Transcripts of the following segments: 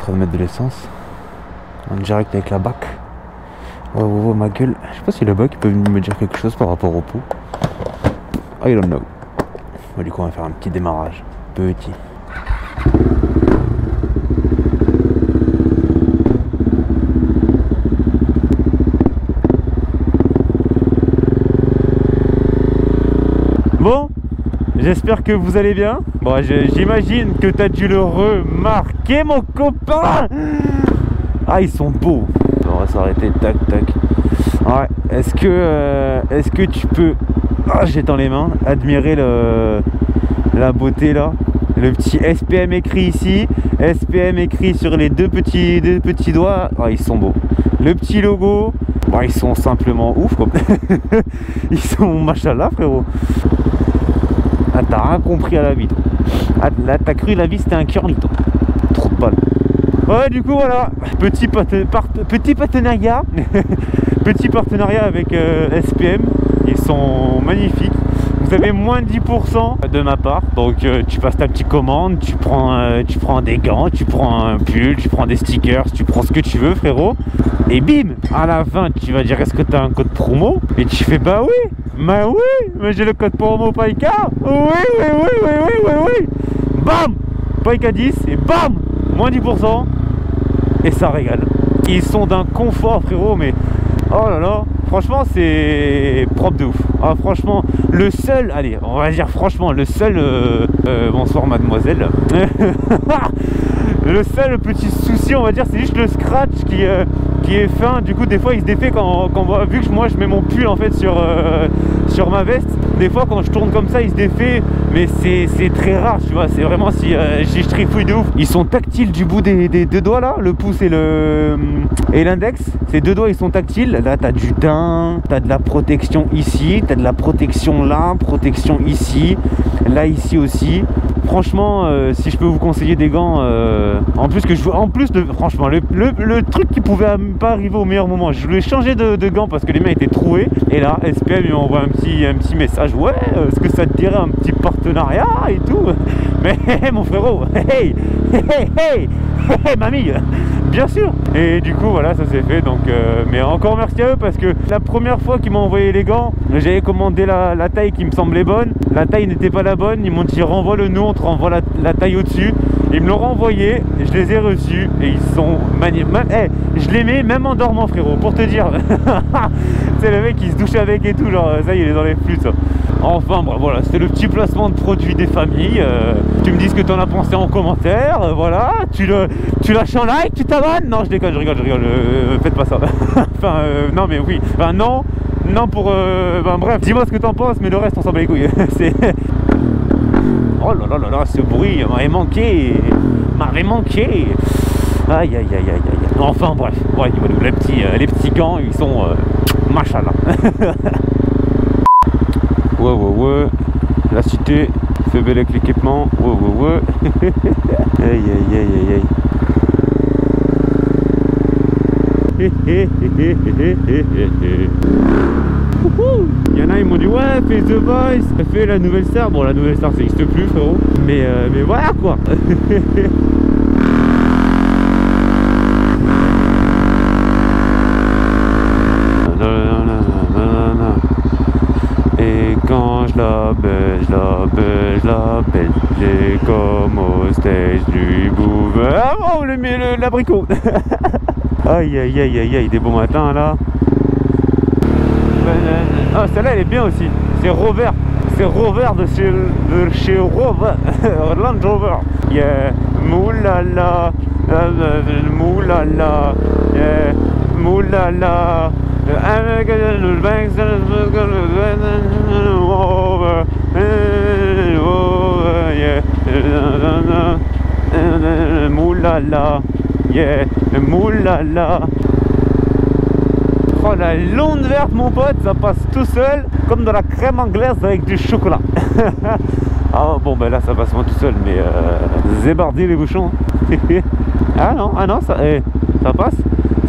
train de mettre de l'essence. En direct avec la bac. Oh, oh, oh, ma gueule. Je sais pas si la bac peut me dire quelque chose par rapport au pot. I don't know. Du coup, on va faire un petit démarrage. Petit. Bon, j'espère que vous allez bien. Bon, j'imagine que tu as dû le remarquer, mon copain. Ah, ils sont beaux. On va s'arrêter, tac, tac. Ouais, est-ce que, euh, est-ce que tu peux, ah, j'étends les mains, admirer le, la beauté là le petit SPM écrit ici, SPM écrit sur les deux petits, deux petits doigts, ah, ils sont beaux. Le petit logo, bah, ils sont simplement ouf ils sont machallah frérot. Ah, t'as rien compris à la vie. Ah, là, t'as cru la vie c'était un cœur Trop de balles. Ouais, du coup, voilà. Petit, partenariat. petit partenariat avec euh, SPM. Ils sont magnifiques vous avez moins de 10% de ma part. Donc euh, tu passes ta petite commande, tu prends, euh, tu prends des gants, tu prends un pull, tu prends des stickers, tu prends ce que tu veux frérot. Et bim À la fin tu vas dire est-ce que tu as un code promo? Et tu fais bah oui Bah oui Mais j'ai le code promo Paika. Oui oui oui oui oui oui oui Bam. Paika 10 et bam. Moins 10% Et ça régale. Ils sont d'un confort frérot mais oh là là. Franchement c'est propre de ouf. Ah, franchement le seul allez on va dire franchement le seul euh, euh, bonsoir mademoiselle. Le seul petit souci on va dire c'est juste le scratch qui, euh, qui est fin du coup des fois il se défait quand, quand vu que moi je mets mon pull en fait sur, sur ma veste. Des fois quand je tourne comme ça il se défait mais c'est très rare tu vois c'est vraiment si, je trifouille de ouf. Ils sont tactiles du bout des, des deux doigts là. Le pouce et le et l'index. Ces deux doigts ils sont tactiles. Là t'as du daim tu as de la protection ici, tu as de la protection là, protection ici, là ici aussi. Franchement, euh, si je peux vous conseiller des gants, euh, en plus que je en plus de franchement le, truc qui pouvait pas arriver au meilleur moment, je voulais changer de, gants parce que les mains étaient trouées. Et là, SPM il m'envoie un petit, un petit message, ouais, euh, est-ce que ça te dirait un petit et tout. Mais mon frérot, hey, hey, hey, hey, mamie Bien sûr. Et du coup voilà ça s'est fait. Donc euh, mais encore merci à eux parce que la première fois qu'ils m'ont envoyé les gants j'avais commandé la, taille qui me semblait bonne. La taille n'était pas la bonne. Ils m'ont dit renvoie le nom on te renvoie la, taille au dessus ils me l'ont renvoyé. Je les ai reçus et ils sont magnifiques. Eh, je les mets même en dormant frérot pour te dire. C'est le mec qui se douche avec et tout genre ça il est dans les flûtes Enfin bref, voilà, c'était le petit placement de produits des familles. Euh, tu me dis ce que tu en as pensé en commentaire, euh, voilà. Tu, le, tu lâches un like, tu t'abonnes Non, je déconne, je rigole, je rigole, euh, faites pas ça. enfin, non mais oui, enfin non, non pour... ben, bref, dis-moi ce que t'en penses, mais le reste on s'en bat les couilles. c'est... Oh là là là là, ce bruit m'avait manqué, m'avait manqué. Aïe aïe aïe aïe aïe. Enfin bref, ouais, les petits, les petits gants, ils sont... machallah. Ouais, ouais, ouais. La cité fait bel avec l'équipement. Ouais, ouais, ouais. aïe, aïe, aïe, aïe. Il y en a, ils m'ont dit ouais, fais The Voice, fais la nouvelle star. Bon, la nouvelle star, ça n'existe plus, frérot. Mais, euh, mais voilà quoi. la baisse, la baisse, la baisse. J'ai comme au stage du bouveur. Oh, le, l'abricot Aïe, aïe, aïe, aïe, aïe, des bons matins là. Ah, celle-là, elle est bien aussi. C'est Rover. C'est Rover de chez, de chez Rover. Land Rover. Yeah. Moulala. Moulala. Yeah. Moulala. Moulala, yeah, moulala. Oh la l'onde verte mon pote, ça passe tout seul comme de la crème anglaise avec du chocolat. ah bon ben là ça passe moins tout seul mais euh, zébardi les bouchons. ah non, ah non ça, eh, ça passe,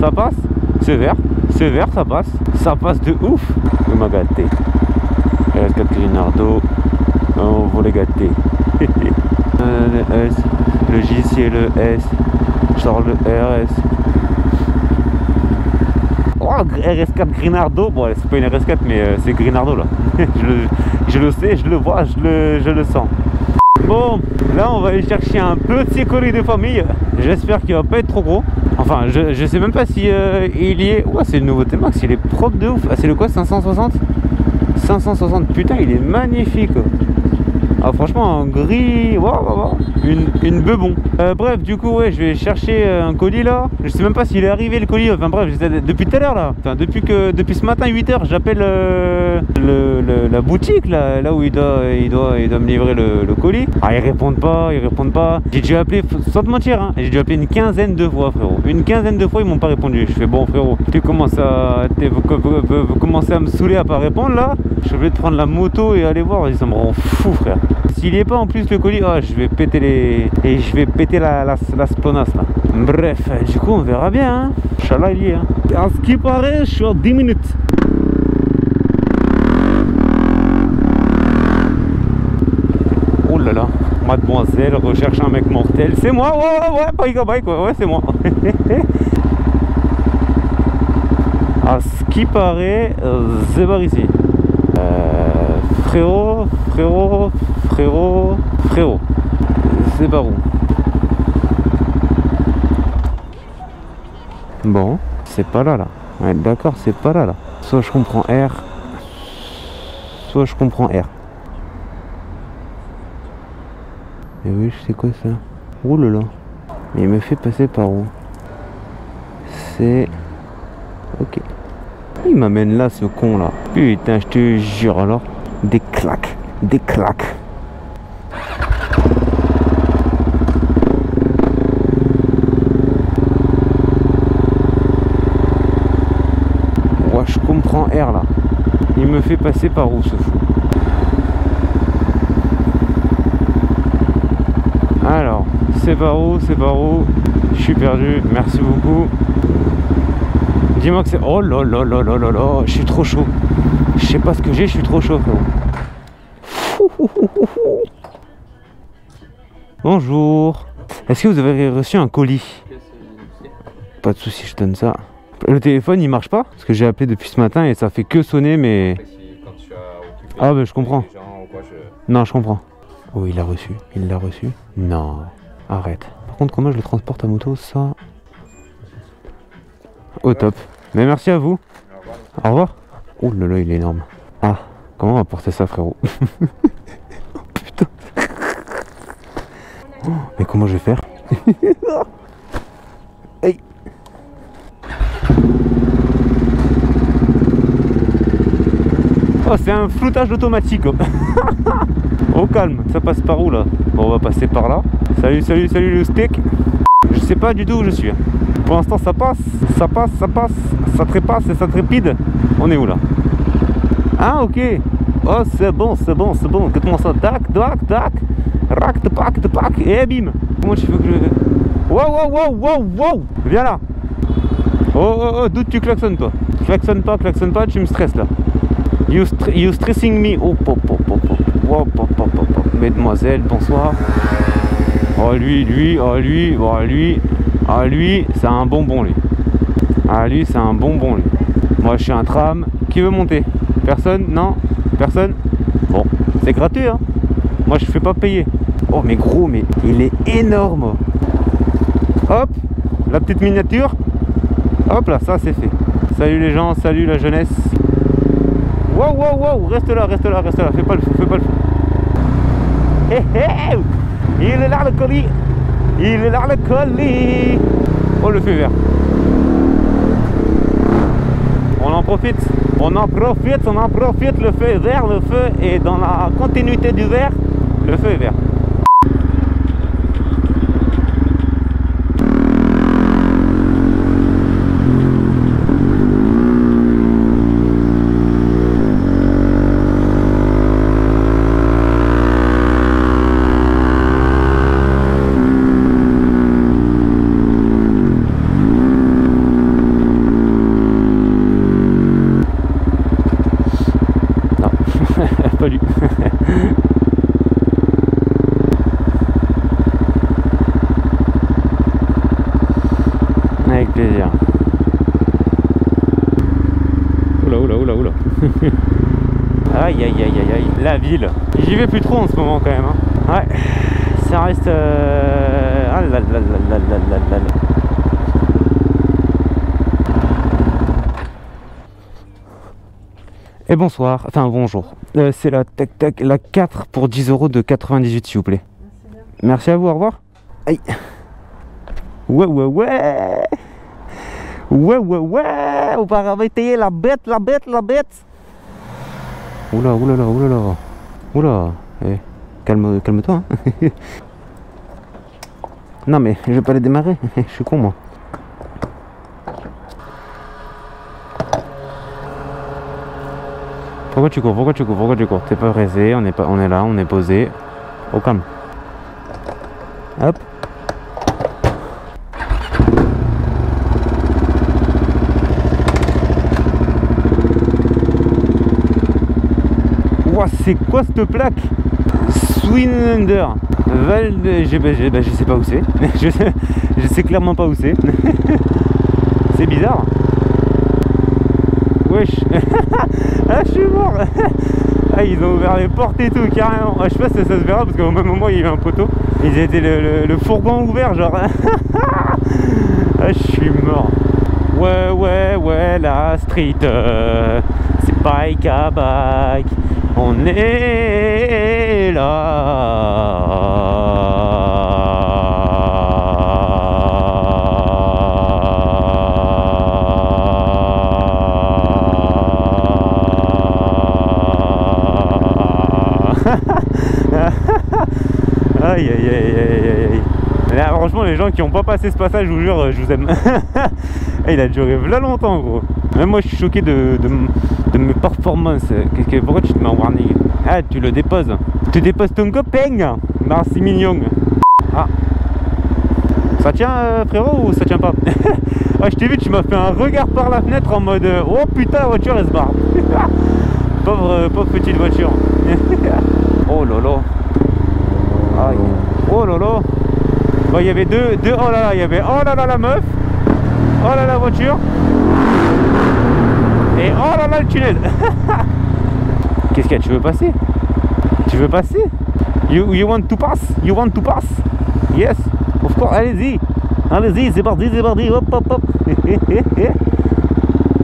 ça passe, c'est vert. C'est vert, ça passe. Ça passe de ouf. On m'a gâté. RS4 Grinardo. On va les gâter. le S, le le S. Genre le RS. Oh, RS4 Grinardo. Bon, c'est pas une RS4, mais euh, c'est Grinardo là. je, le, sais, je le vois, je le, sens. Bon, là on va aller chercher un petit colis de famille. J'espère qu'il va pas être trop gros. Enfin, je, je sais même pas si euh, il y est. Ouais, c'est le nouveau T-Max, il est propre de ouf. Ah, c'est le quoi 560 560, putain, il est magnifique. Ah franchement un gris, une, une bebon. Euh, bref, du coup ouais, je vais chercher euh, un colis là. Je sais même pas s'il est arrivé le colis. Enfin bref, depuis tout à l'heure là. Enfin depuis que depuis ce matin 8h, j'appelle euh, le, la boutique là, là où il doit, il doit, il doit me livrer le, colis. Ah ils répondent pas, ils répondent pas. J'ai dû appeler, sans te mentir, hein, j'ai dû appeler une quinzaine de fois frérot. Une quinzaine de fois ils m'ont pas répondu. Je fais bon frérot, tu commences à, vous, commencez à me saouler à pas répondre là. Je vais te prendre la moto et aller voir. Ça me rend fou frère. S'il n'y est pas en plus le colis, oh, je vais péter les. Et je vais péter la, la, la là. Bref, du coup on verra bien. Hein. Inch'Allah il y est. Hein. À ce qui paraît, je suis à 10 minutes. Oh là là, mademoiselle recherche un mec mortel. C'est moi, ouais, ouais, ouais, bike, ouais, ouais, c'est moi. à ce qui paraît, c'est par ici. Euh, frérot, frérot, frérot, frérot. C'est par où Bon, c'est pas là là. Ouais, d'accord, c'est pas là là. Soit je comprends R, soit je comprends R. Mais oui, c'est quoi ça? Ouh là là. Mais il me fait passer par où? C'est... Ok. Il m'amène là, ce con là. Putain, je te jure alors. Des claques. Des claques. Ouais, je comprends R là. Il me fait passer par où ce fou Alors, c'est par où, c'est par où Je suis perdu, merci beaucoup. Dis-moi que c'est... Oh là là là là là là, je suis trop chaud. Je sais pas ce que j'ai, je suis trop chaud Bonjour. Est-ce que vous avez reçu un colis Pas de souci, je donne ça. Le téléphone il marche pas Parce que j'ai appelé depuis ce matin et ça fait que sonner mais... Ah ben je comprends. Non je comprends. Oh il l'a reçu, il l'a reçu. Non, arrête. Par contre comment je le transporte à moto ça au top. Mais merci à vous. Au revoir. Oh là là, il est énorme. Ah, comment on va porter ça, frérot oh, Putain. Oh, mais comment je vais faire hey. Oh, c'est un floutage automatique. Au calme, ça passe par où là Bon, on va passer par là. Salut, salut, salut le steak. Je sais pas du tout où je suis. Pour l'instant, ça passe, ça passe, ça passe, ça trépasse et ça trépide. On est où là Ah, ok. Oh, c'est bon, c'est bon, c'est bon. Comment ça Tac, tac, tac. Rac, tac, tac, et bim. Comment tu veux que je. Wow, wow, wow, wow, wow. Viens là. Oh, oh, oh, d'où tu klaxonnes toi? Klaxonne pas, klaxonne pas, tu me stresses là. You, you stressing me. Oh, pop, pop, pop, pop. Oh, pop, pop, pop, pop. Mesdemoiselles, bonsoir. Oh, lui, lui, oh, lui, oh, lui. Ah lui, c'est un bonbon lui. Ah lui, c'est un bonbon lui. Moi je suis un tram. Qui veut monter? Personne? Non? Personne? Bon, c'est gratuit hein. Moi je fais pas payer. Oh mais gros, mais il est énorme. Hop, la petite miniature. Hop là, ça c'est fait. Salut les gens, salut la jeunesse. Wow, wow, wow, reste là, reste là, reste là. Fais pas le fou, fais pas le fou. Hé hé Il est là le colis il est là le colis Oh le feu vert On en profite On en profite, on en profite Le feu est vert, le feu est dans la continuité du vert Le feu est vert avec plaisir. Oula, oula, oula, oula. aïe, aïe, aïe, aïe, aïe. La ville. J'y vais plus trop en ce moment quand même. Hein. Ouais. Ça reste... Euh... Ah là là là là là là là. Et bonsoir, enfin bonjour. Euh, c'est la tac tac la 4 pour 10 euros de 98 s'il vous plaît. Merci, Merci à vous, au revoir. Aïe. Ouais ouais ouais Ouais, ouais, ouais. On va réveiller la bête, la bête, la bête. Oula, oula, oula, là. Oula. Eh, calme, calme-toi. hein. non, mais je vais pas les démarrer. je suis con, moi. Pourquoi tu cours Pourquoi tu cours Pourquoi tu cours? T'es pas pressé, on est, pas, on est là, on est posé. Au calme. Hop. C'est quoi cette plaque Swinlander. Val de... Je, bah, je- sais pas où c'est. je, sais, clairement pas où c'est. c'est bizarre. Wesh. ah, je suis mort. ah, ils ont ouvert les portes et tout, carrément. Ah, je sais pas si ça, se verra parce qu'au même moment, il y a eu un poteau. Ils étaient le fourgon ouvert, genre. ah, je suis mort. Ouais, ouais, ouais, la street. euh, c'est bike à bike. On est là. Aïe aïe aïe aïe aïe. Là, franchement, les gens qui ont pas passé ce passage, je vous jure, je vous aime. Il a duré v'là longtemps, gros. Même moi, je suis choqué de, mes performances. Pourquoi tu te mets en warning Ah, tu le déposes. Tu déposes ton copain, Merci mignon. Ah. Ça tient, euh, frérot, ou ça tient pas? Ah, je t'ai vu, tu m'as fait un regard par la fenêtre en mode euh, Oh putain, la voiture, elle se barre. pauvre, euh, pauvre petite voiture. oh lolo. Aïe. Oh lolo. Il y avait deux, deux, oh là là, il y avait, oh là là, la meuf. Oh là la voiture. Et oh là là, le tunnel. Qu'est-ce qu'il y a Tu veux passer? Tu veux passer? You, want to pass? You want to pass? Yes, of course, allez-y. Allez-y, c'est parti, c'est parti. Hop, hop, hop.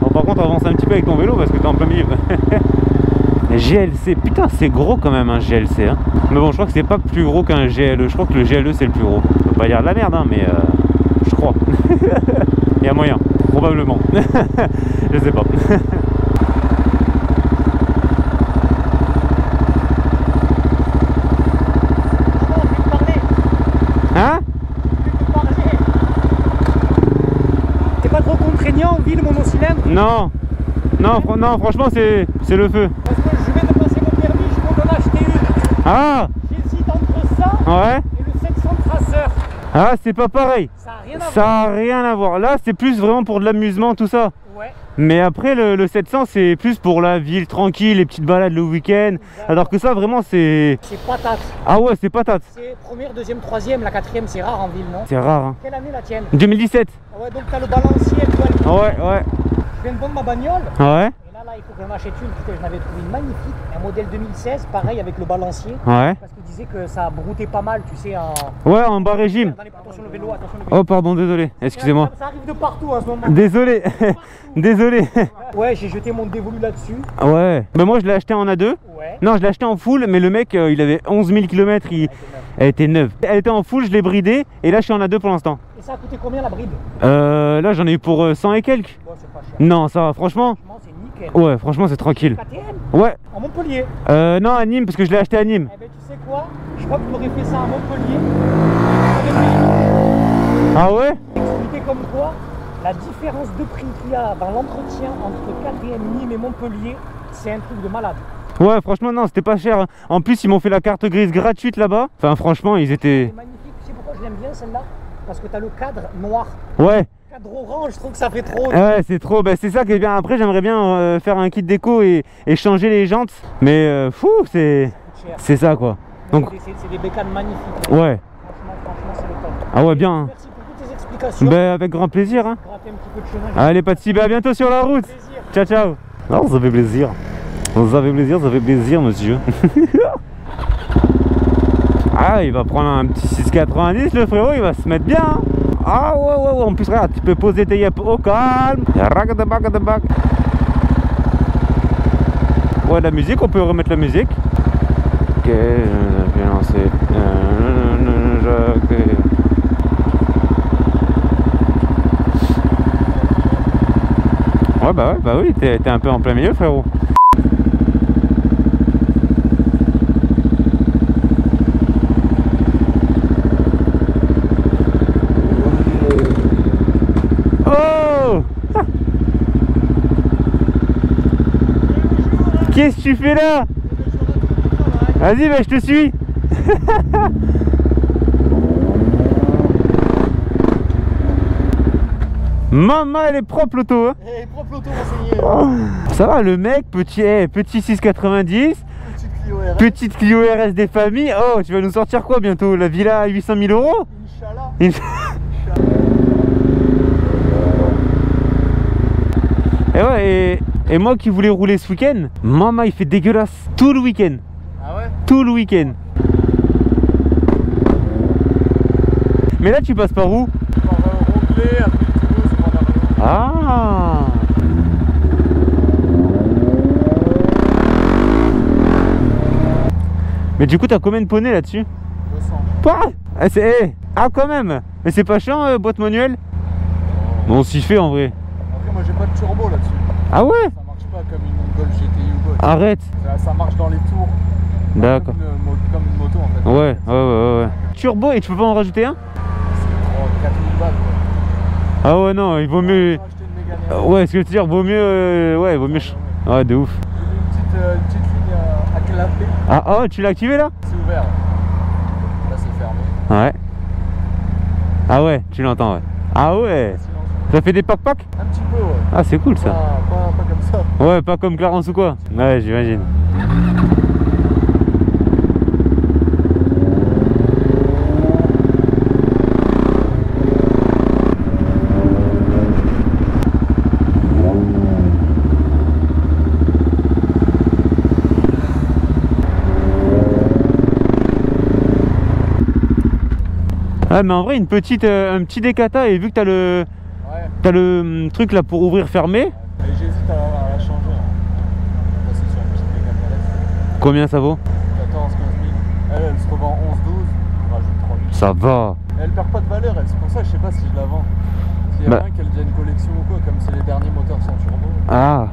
bon, par contre, avance un petit peu avec ton vélo parce que t'es en plein milieu. GLC, putain, c'est gros quand même un GLC. Hein. Mais bon, je crois que c'est pas plus gros qu'un GLE. Je crois que le GLE c'est le plus gros. Je peux pas dire de la merde, hein, mais euh, je crois. Il y a moyen, probablement. je sais pas. Hein T'es pas trop contraignant ville monocylindre Non. Non, fr- non, franchement, c'est le feu. Parce que je viens de passer mon permis, je compte en acheter une. Ah J'hésite entre ça Ouais et le 700 Tracer. Ah, c'est pas pareil. Ça a rien à Ça rien à voir. Là, c'est plus vraiment pour de l'amusement, tout ça. voir. Ouais. Mais après, le, le 700, c'est plus pour la ville tranquille, les petites balades le week-end. Alors que ça, vraiment, c'est. C'est patate. Ah ouais, c'est patate. C'est première, deuxième, troisième, la quatrième, c'est rare en ville, non? C'est rare, hein. Quelle année la tienne? 2017. Ah Ouais, donc t'as le balancier, le- Ouais, ouais. je viens de vendre ma bagnole. Ouais, là, là, il faut que j'en achète une. Putain, je n'avais trouvé une magnifique. Un modèle 2016, pareil avec le balancier. ouais. Parce qu'il disait que ça broutait pas mal, tu sais, en. Ouais, en bas régime. Dans les- Attention le vélo, attention le vélo. Oh, pardon, désolé. Excusez-moi. Ça, ça arrive de partout en ce moment. Désolé. désolé. Ouais, j'ai jeté mon dévolu là-dessus. Ouais. Mais moi, je l'ai acheté en A2. Ouais. Non, je l'ai acheté en full, mais le mec, euh, il avait 11 000 km. Il... Elle était neuve. Elle était en full, je l'ai bridée. Et là, je suis en A2 pour l'instant. Et ça a coûté combien la bride? Euh, là, j'en ai eu pour euh, 100 et quelques. Pas cher. Non, ça va, franchement. Franchement, Ouais, franchement, c'est tranquille. KTM Ouais. En Montpellier. Euh, non, à Nîmes, parce que je l'ai acheté à Nîmes. Eh ben, tu sais quoi? Je crois que fait ça à Montpellier. Ah ouais? Expliqué comme quoi la différence de prix qu'il y a dans l'entretien entre KTM, Nîmes et Montpellier, c'est un truc de malade. Ouais, franchement, non, c'était pas cher. En plus, ils m'ont fait la carte grise gratuite là-bas. Enfin, franchement, ils étaient. C'est magnifique. Tu sais pourquoi je l'aime bien celle-là? Parce que tu as le cadre noir. Ouais, Cadre orange, je trouve que ça fait trop. ouais, c'est trop. Bah, c'est ça qui est bien. Après, j'aimerais bien euh, faire un kit déco et, et changer les jantes. Mais, euh, fou, c'est. C'est ça, quoi. Donc- C'est- des bécanes magnifiques. Ouais. Franchement, franchement, c'est le top. Ah ouais, bien. hein. Merci pour toutes tes explications. Bah, avec grand plaisir. Hein. Un petit peu de chemin. Allez, pas de si. Bah, à bientôt sur la route. Ciao, ciao. Non, ça fait plaisir. Ça fait plaisir, ça fait plaisir, monsieur. ah, il va prendre un petit 6,90 le frérot, il va se mettre bien. hein. Ah ouais, ouais, ouais, en plus, regarde, tu peux poser tes yep au calme. Ouais, la musique, on peut remettre la musique. Ok, je vais lancer. Ouais, bah ouais, bah oui, t'es un peu en plein milieu, frérot. Oh Qu'est-ce que tu fais là Vas-y, bah, je te suis. Maman, elle est propre l'auto. Hein. Eh, propre l'auto renseigné. Ça va, le mec, petit, eh, petit 690, Petite Clio RS. petite Clio RS des familles. Oh, tu vas nous sortir quoi bientôt? La villa à 800 000 euros? Inch'Allah. Et ouais, et, et moi qui voulais rouler ce week-end, maman, il fait dégueulasse. Tout le week-end. Ah ouais? Tout le week-end. Mais là, tu passes par où? Par euh, Rondelet, après Toulouse, par Darlon. Ah Mais du coup, t'as combien de poneys là-dessus? 200. Pas ah, eh, ah, quand même Mais c'est pas chiant, euh, boîte manuelle? Bon, on s'y fait en vrai. Après, moi j'ai pas de turbo là-dessus. Ah ouais Ça marche pas comme une Golf GTI ou quoi. Arrête Ça, ça marche dans les tours. D'accord. Comme comme une moto en fait. Ouais, ouais, ouais, ouais. Turbo et tu peux pas en rajouter un C'est pour 4000 balles quoi. Ah ouais, non, il vaut mieux. Euh. Ouais, ce que je veux dire, vaut mieux. euh, Ouais, vaut mieux. Ouais, de ouf. Une petite, euh, une petite ligne euh, à clapper. Ah, oh, tu l'as activé là C'est ouvert. Là c'est fermé. Ouais. Ah ouais, tu l'entends, ouais. Ah ouais. Ça fait des pack-pack Un petit peu ouais. Ah, c'est cool ça. Pas, pas, pas comme ça. Ouais, pas comme Clarence ou quoi Ouais, j'imagine. Ah mais en vrai une petite euh, un petit décata et vu que t'as le. T'as le hum, truc là pour ouvrir fermer, j'hésite à, la changer. hein. Passer sur une petite Mégane combien ça vaut 14, 15 000. Elle, elle se revend 11, 12. On rajoute 3 000. Ça va. Elle perd pas de valeur, elle. C'est pour ça que je sais pas si je la vends. S'il y a Bah. rien qu'elle devienne collection ou quoi, comme c'est les derniers moteurs sans turbo. Ah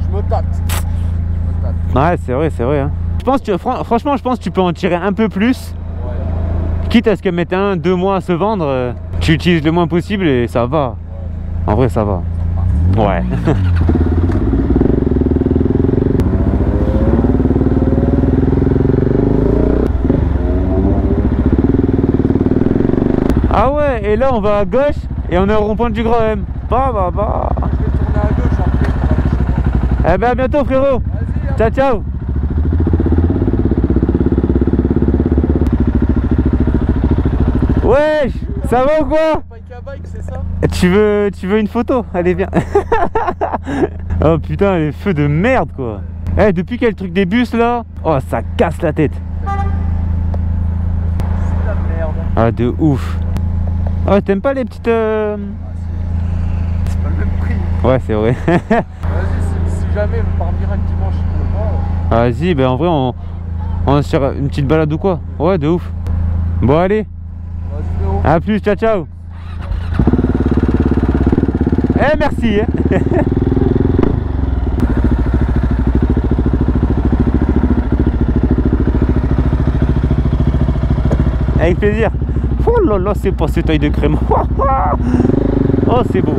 Je me tâte. Je me tâte. Ouais c'est vrai c'est vrai hein. Je pense que fran- franchement je pense que tu peux en tirer un peu plus. Ouais. Quitte à ce qu'elle mette un, deux mois à se vendre, euh, tu utilises le moins possible et ça va. En vrai ça va. Ouais. ah ouais, et là on va à gauche et on est au rond-point du Grand M. Bah bah bah. Je vais tourner à gauche. Eh ben à bientôt frérot. Hein. Ciao ciao. Wesh, ça va ou quoi Bike à bike, c'est ça Tu veux, tu veux une photo? Allez viens. oh putain, les feux de merde quoi. Eh, depuis a le truc des bus là, oh ça casse la tête. C'est la merde. Ah de ouf. Oh t'aimes pas les petites... euh, Ah. C'est pas le même prix. Ouais c'est vrai. Vas-y, si, si jamais par miracle dimanche pas, Vas-y, ben en vrai on, on se une petite balade ou quoi? Ouais de ouf. Bon allez, à plus, ciao ciao. Eh merci. Avec plaisir. Oh là là, c'est pas cette taille de crème. Oh, c'est beau.